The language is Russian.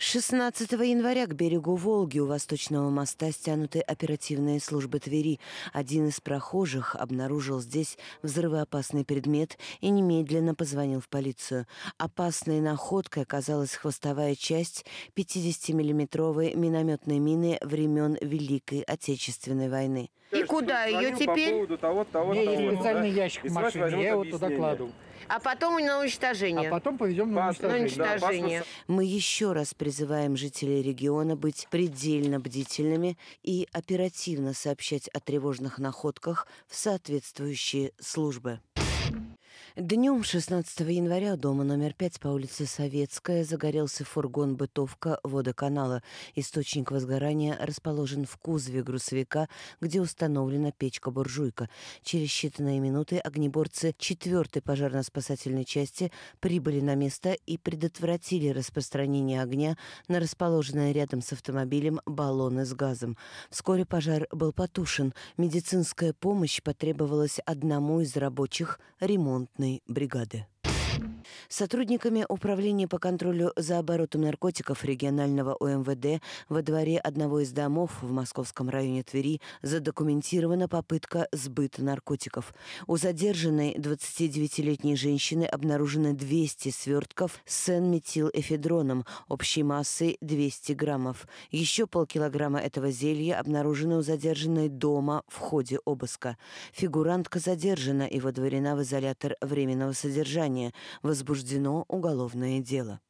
16 января к берегу Волги у Восточного моста стянуты оперативные службы Твери. Один из прохожих обнаружил здесь взрывоопасный предмет и немедленно позвонил в полицию. Опасной находкой оказалась хвостовая часть 50-миллиметровой минометной мины времен Великой Отечественной войны. И куда ее По теперь? поводу того, того, меня есть того, специальный да? ящик в машине, я его туда кладу. А потом на уничтожение. А потом повезем на Паспорт, на уничтожение. да, уничтожение. Мы еще раз призываем жителей региона быть предельно бдительными и оперативно сообщать о тревожных находках в соответствующие службы. Днем 16 января дома номер 5 по улице Советская загорелся фургон «Бытовка» водоканала. Источник возгорания расположен в кузове грузовика, где установлена печка-буржуйка. Через считанные минуты огнеборцы 4-й пожарно-спасательной части прибыли на место и предотвратили распространение огня на расположенные рядом с автомобилем баллоны с газом. Вскоре пожар был потушен. Медицинская помощь потребовалась одному из рабочих ремонтной бригады. Сотрудниками Управления по контролю за оборотом наркотиков регионального ОМВД во дворе одного из домов в московском районе Твери задокументирована попытка сбыта наркотиков. У задержанной 29-летней женщины обнаружено 200 свертков с N-метилэфедроном общей массой 200 граммов. Еще полкилограмма этого зелья обнаружено у задержанной дома в ходе обыска. Фигурантка задержана и водворена в изолятор временного содержания. Возбуждено уголовное дело.